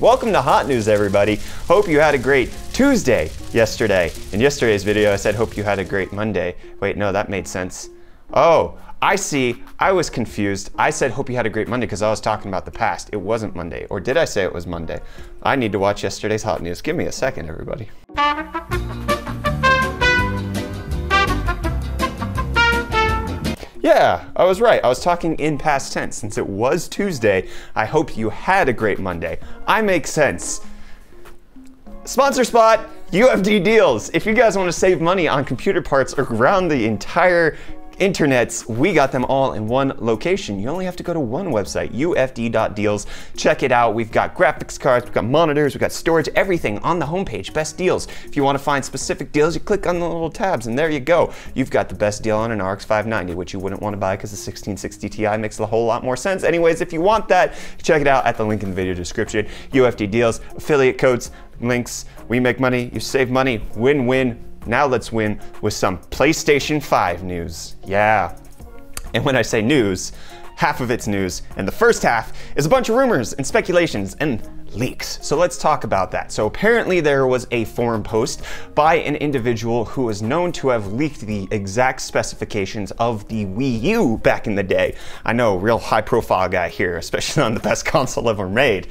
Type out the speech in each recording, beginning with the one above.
Welcome to Hot News, everybody. Hope you had a great Tuesday yesterday. In yesterday's video, I said, hope you had a great Monday. Wait, no, that made sense. Oh, I see. I was confused. I said, hope you had a great Monday because I was talking about the past. It wasn't Monday. Or did I say it was Monday? I need to watch yesterday's Hot News. Give me a second, everybody. Yeah, I was right. I was talking in past tense. Since it was Tuesday, I hope you had a great Monday. I make sense. Sponsor spot, UFD deals. If you guys want to save money on computer parts around the entire internets, we got them all in one location. You only have to go to one website, ufd.deals. Check it out. We've got graphics cards, we've got monitors, we've got storage, everything on the homepage. Best deals. If you want to find specific deals, you click on the little tabs and there you go. You've got the best deal on an RX 590, which you wouldn't want to buy because the 1660 Ti makes a whole lot more sense. Anyways, if you want that, check it out at the link in the video description. UFD deals, affiliate codes, links. We make money, you save money, win-win. Now let's win with some PlayStation 5 news. Yeah. And when I say news, half of it's news, and the first half is a bunch of rumors and speculations and leaks. So let's talk about that. So apparently there was a forum post by an individual who was known to have leaked the exact specifications of the Wii U back in the day. I know, real high profile guy here, especially on the best console ever made.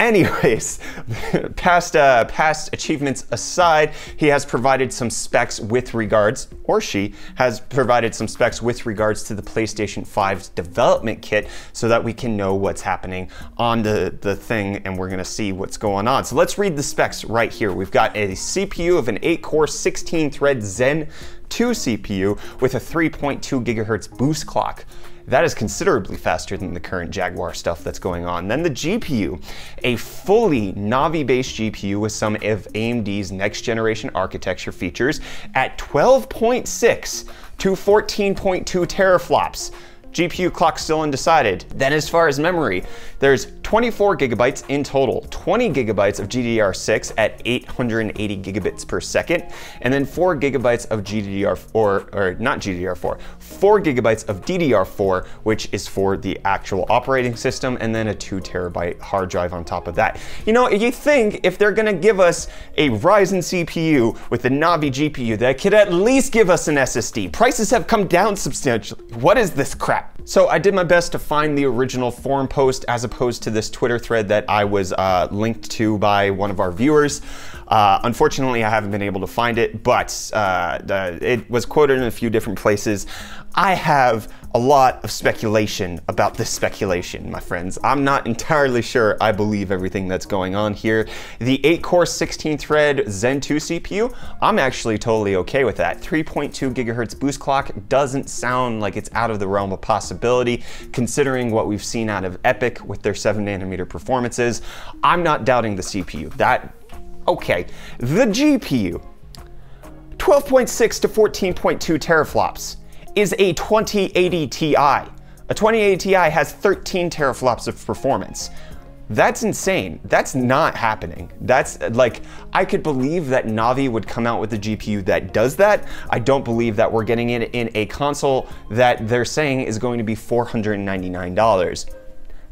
Anyways, past uh, past achievements aside, he has provided some specs with regards, or she has provided some specs with regards to the PlayStation 5's development kit, so that we can know what's happening on the the thing, and we're gonna see what's going on. So let's read the specs right here. We've got a CPU of an 8-core, 16-thread Zen 2 CPU with a 3.2 gigahertz boost clock. That is considerably faster than the current Jaguar stuff that's going on. Then the GPU, a fully Navi-based GPU with some of AMD's next generation architecture features at 12.6 to 14.2 teraflops. GPU clock still undecided. Then as far as memory, there's 24 gigabytes in total, 20 gigabytes of GDDR6 at 880 gigabits per second, and then 4 gigabytes of GDDR4, or, or not GDDR4, 4 gigabytes of DDR4, which is for the actual operating system, and then a 2 terabyte hard drive on top of that. You know, you think if they're gonna give us a Ryzen CPU with a Navi GPU, that could at least give us an SSD. Prices have come down substantially. What is this crap? So I did my best to find the original forum post as opposed to this Twitter thread that I was uh, linked to by one of our viewers. Uh, unfortunately, I haven't been able to find it, but uh, the, it was quoted in a few different places. I have a lot of speculation about this speculation, my friends. I'm not entirely sure I believe everything that's going on here. The 8 core 16 thread Zen 2 CPU, I'm actually totally okay with that. 3.2 gigahertz boost clock doesn't sound like it's out of the realm of possibility, considering what we've seen out of EPYC with their 7 nanometer performances. I'm not doubting the CPU. That Okay, the GPU, 12.6 to 14.2 teraflops, is a 2080 Ti. A 2080 Ti has 13 teraflops of performance. That's insane. That's not happening. That's like, I could believe that Navi would come out with a GPU that does that. I don't believe that we're getting it in a console that they're saying is going to be $499.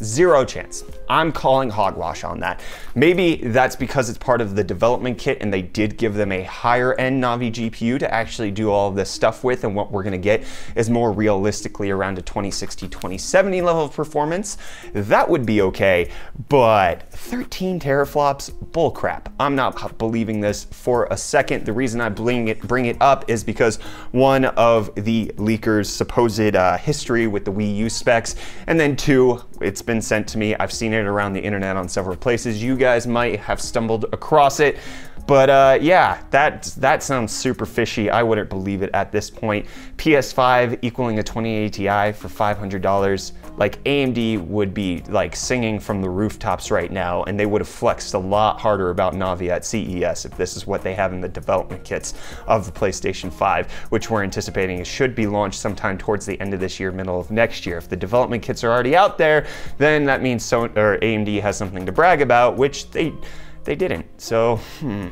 Zero chance. I'm calling hogwash on that. Maybe that's because it's part of the development kit and they did give them a higher end Navi GPU to actually do all this stuff with and what we're gonna get is more realistically around a 2060, 2070 level of performance. That would be okay, but 13 teraflops, bullcrap. I'm not believing this for a second. The reason I bring it, bring it up is because one of the leakers' supposed uh, history with the Wii U specs, and then two, it's been sent to me. I've seen it around the internet on several places. You guys might have stumbled across it. But uh, yeah, that that sounds super fishy. I wouldn't believe it at this point. PS5 equaling a 2080 Ti for $500. Like AMD would be like singing from the rooftops right now, and they would have flexed a lot harder about Navi at CES if this is what they have in the development kits of the PlayStation 5, which we're anticipating it should be launched sometime towards the end of this year, middle of next year. If the development kits are already out there, then that means so or AMD has something to brag about, which they they didn't. So, hmm,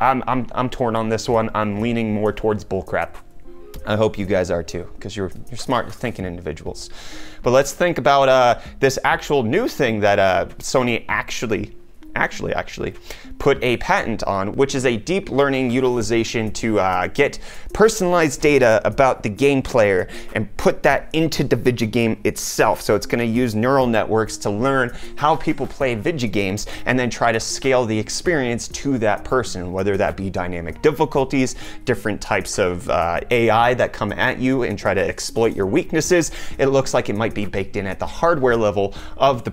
I'm, I'm, I'm torn on this one. I'm leaning more towards bullcrap. I hope you guys are too, because you're, you're smart thinking individuals. But let's think about uh, this actual new thing that uh, Sony actually actually, actually, put a patent on, which is a deep learning utilization to uh, get personalized data about the game player and put that into the video game itself. So it's going to use neural networks to learn how people play video games and then try to scale the experience to that person, whether that be dynamic difficulties, different types of uh, AI that come at you and try to exploit your weaknesses. It looks like it might be baked in at the hardware level of the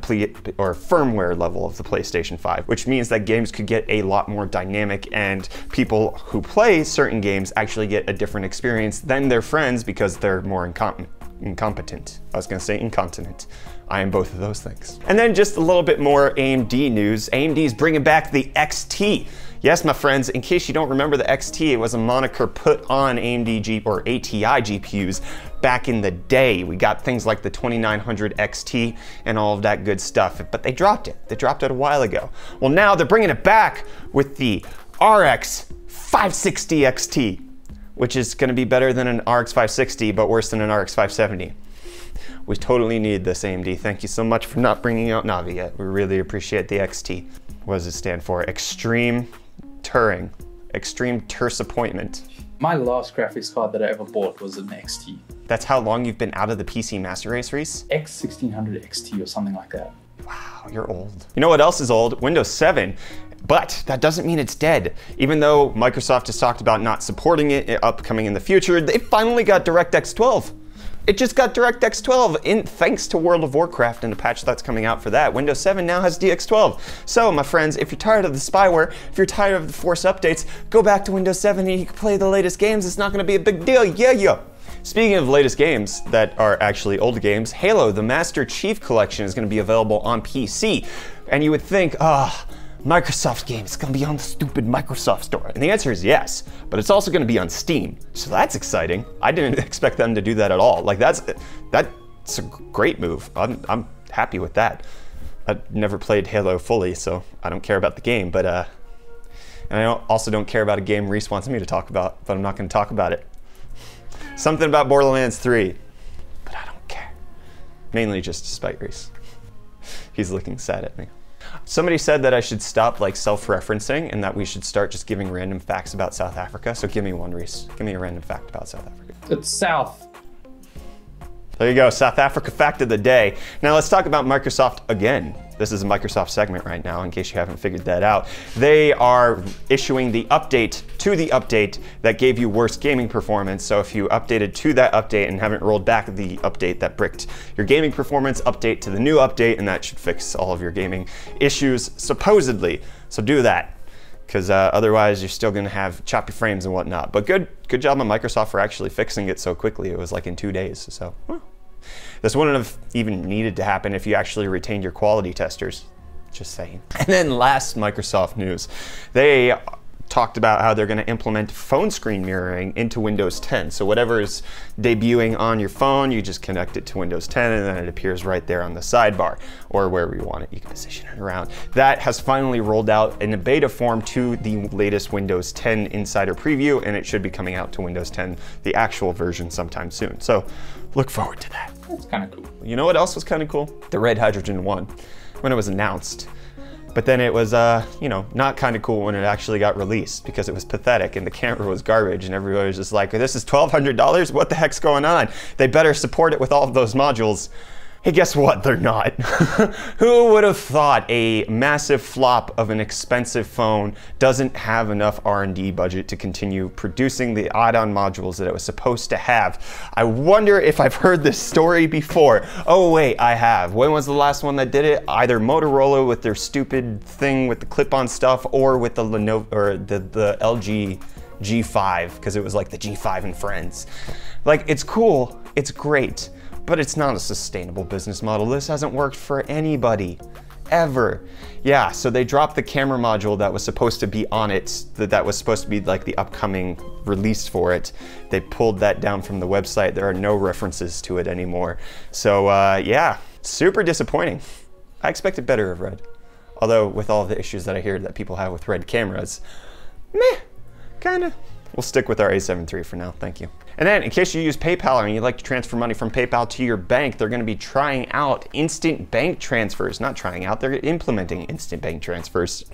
or firmware level of the PlayStation 5, which means that games could get a lot more dynamic and people who play certain games actually get a different experience than their friends because they're more incom incompetent. I was gonna say incontinent. I am both of those things. And then just a little bit more AMD news. AMD is bringing back the XT. Yes, my friends, in case you don't remember the XT, it was a moniker put on AMD G or ATI GPUs back in the day. We got things like the 2900 XT and all of that good stuff, but they dropped it. They dropped it a while ago. Well, now they're bringing it back with the RX 560 XT, which is gonna be better than an RX 560, but worse than an RX 570. We totally need this AMD. Thank you so much for not bringing out Navi yet. We really appreciate the XT. What does it stand for? Extreme Turing. Extreme terse appointment. My last graphics card that I ever bought was an XT. That's how long you've been out of the PC Master Race, Reese? X1600 XT or something like that. Wow, you're old. You know what else is old? Windows 7. But that doesn't mean it's dead. Even though Microsoft has talked about not supporting it upcoming in the future, they finally got DirectX 12. It just got DirectX 12 in thanks to World of Warcraft and the patch that's coming out for that. Windows 7 now has DX12. So, my friends, if you're tired of the spyware, if you're tired of the force updates, go back to Windows 7 and you can play the latest games. It's not going to be a big deal. Yeah, yeah. Speaking of latest games that are actually old games, Halo, the Master Chief Collection is going to be available on PC. And you would think, ah, oh, Microsoft game. It's gonna be on the stupid Microsoft store. And the answer is yes, but it's also gonna be on Steam. So that's exciting. I didn't expect them to do that at all. Like that's, that's a great move. I'm, I'm happy with that. I've never played Halo fully, so I don't care about the game, but uh, and I also don't care about a game Reese wants me to talk about, but I'm not gonna talk about it. Something about Borderlands 3, but I don't care. Mainly just to spite Reese. He's looking sad at me. Somebody said that I should stop like self-referencing and that we should start just giving random facts about South Africa. So give me one, Reese. Give me a random fact about South Africa. It's South. There you go, South Africa fact of the day. Now let's talk about Microsoft again. This is a Microsoft segment right now, in case you haven't figured that out. They are issuing the update to the update that gave you worse gaming performance. So if you updated to that update and haven't rolled back the update that bricked your gaming performance, update to the new update, and that should fix all of your gaming issues, supposedly. So do that because uh, otherwise you're still going to have choppy frames and whatnot. But good, good job on Microsoft for actually fixing it so quickly. It was like in two days. So. This wouldn't have even needed to happen if you actually retained your quality testers. Just saying. And then last Microsoft news. They talked about how they're going to implement phone screen mirroring into Windows 10. So whatever is debuting on your phone, you just connect it to Windows 10 and then it appears right there on the sidebar or wherever you want it. You can position it around. That has finally rolled out in a beta form to the latest Windows 10 Insider Preview and it should be coming out to Windows 10, the actual version sometime soon. So look forward to that. That's kind of cool. You know what else was kind of cool? The Red Hydrogen 1 when it was announced. But then it was, uh, you know, not kind of cool when it actually got released because it was pathetic and the camera was garbage and everybody was just like, this is $1,200? What the heck's going on? They better support it with all of those modules. Hey, guess what? They're not. Who would have thought a massive flop of an expensive phone doesn't have enough R&D budget to continue producing the add-on modules that it was supposed to have? I wonder if I've heard this story before. Oh wait, I have. When was the last one that did it? Either Motorola with their stupid thing with the clip-on stuff or with the Lenovo or the, the LG G5 because it was like the G5 and friends. Like it's cool, it's great but it's not a sustainable business model. This hasn't worked for anybody, ever. Yeah, so they dropped the camera module that was supposed to be on it, that, that was supposed to be like the upcoming release for it. They pulled that down from the website. There are no references to it anymore. So uh, yeah, super disappointing. I expected better of Red. Although with all the issues that I hear that people have with Red cameras, meh, kinda. We'll stick with our A7 III for now, thank you. And then, in case you use PayPal and you'd like to transfer money from PayPal to your bank, they're going to be trying out instant bank transfers. Not trying out, they're implementing instant bank transfers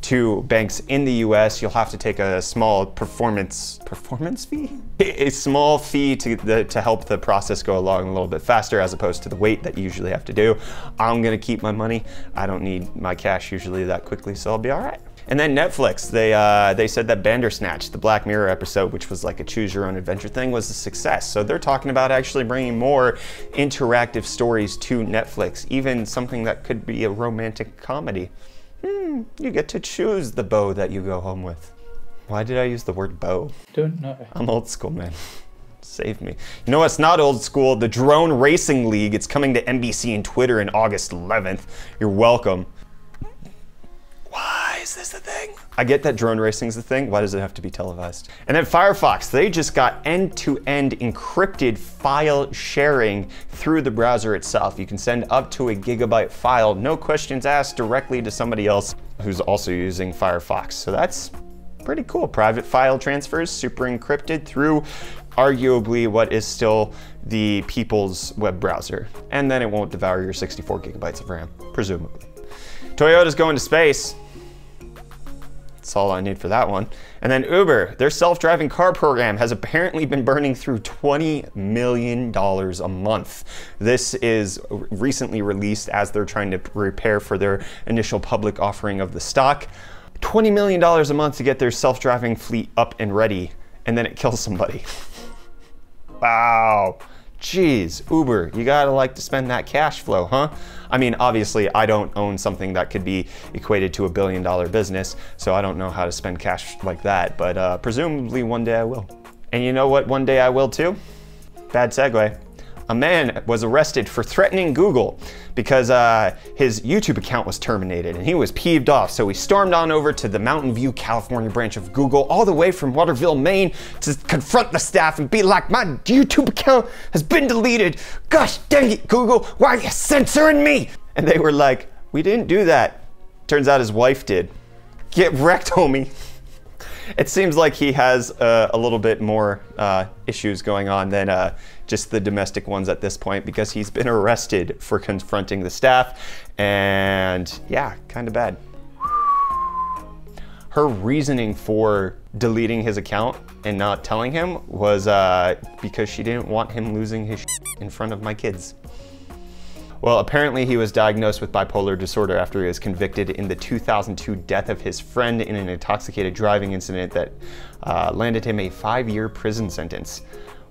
to banks in the US. You'll have to take a small performance performance fee, a small fee to the, to help the process go along a little bit faster, as opposed to the wait that you usually have to do. I'm going to keep my money. I don't need my cash usually that quickly, so I'll be all right. And then Netflix, they uh, they said that Bandersnatch, the Black Mirror episode, which was like a choose your own adventure thing, was a success. So they're talking about actually bringing more interactive stories to Netflix, even something that could be a romantic comedy. Hmm, you get to choose the beau that you go home with. Why did I use the word beau? Don't know. I'm old school, man. Save me. You know what's not old school? The Drone Racing League. It's coming to NBC and Twitter in August 11th. You're welcome. Is this the thing? I get that drone racing is the thing. Why does it have to be televised? And then Firefox, they just got end-to-end encrypted file sharing through the browser itself. You can send up to a gigabyte file, no questions asked, directly to somebody else who's also using Firefox. So that's pretty cool. Private file transfers, super encrypted through arguably what is still the people's web browser. And then it won't devour your 64 gigabytes of RAM, presumably. Toyota's going to space. That's all I need for that one. And then Uber, their self-driving car program has apparently been burning through $20 million a month. This is recently released as they're trying to prepare for their initial public offering of the stock. $20 million a month to get their self-driving fleet up and ready, and then it kills somebody. wow. Jeez, Uber, you gotta like to spend that cash flow, huh? I mean, obviously, I don't own something that could be equated to a billion dollar business, so I don't know how to spend cash like that, but uh, presumably one day I will. And you know what, one day I will too? Bad segue a man was arrested for threatening Google because uh, his YouTube account was terminated and he was peeved off. So he stormed on over to the Mountain View, California branch of Google, all the way from Waterville, Maine, to confront the staff and be like, My YouTube account has been deleted. Gosh dang it, Google, why are you censoring me? And they were like, We didn't do that. Turns out his wife did. Get wrecked, homie it seems like he has uh, a little bit more uh, issues going on than uh, just the domestic ones at this point because he's been arrested for confronting the staff and yeah, kind of bad. Her reasoning for deleting his account and not telling him was uh, because she didn't want him losing his in front of my kids. Well, apparently he was diagnosed with bipolar disorder after he was convicted in the 2002 death of his friend in an intoxicated driving incident that uh, landed him a five-year prison sentence.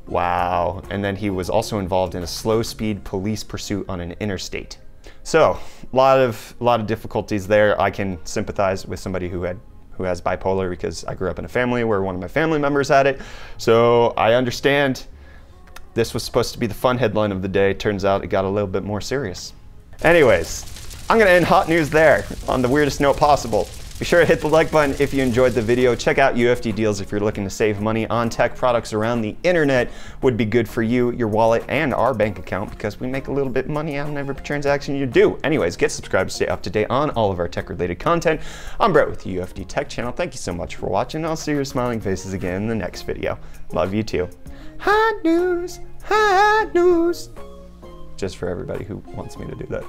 Wow. And then he was also involved in a slow speed police pursuit on an interstate. So, a lot of, a lot of difficulties there. I can sympathize with somebody who had who has bipolar because I grew up in a family where one of my family members had it. So I understand this was supposed to be the fun headline of the day. Turns out it got a little bit more serious. Anyways, I'm gonna end hot news there on the weirdest note possible. Be sure to hit the like button if you enjoyed the video. Check out UFD deals if you're looking to save money on tech products around the internet. Would be good for you, your wallet, and our bank account because we make a little bit of money out of every transaction you do. Anyways, get subscribed to stay up to date on all of our tech related content. I'm Brett with the UFD Tech channel. Thank you so much for watching. I'll see your smiling faces again in the next video. Love you too. Hot news, hot news. Just for everybody who wants me to do that.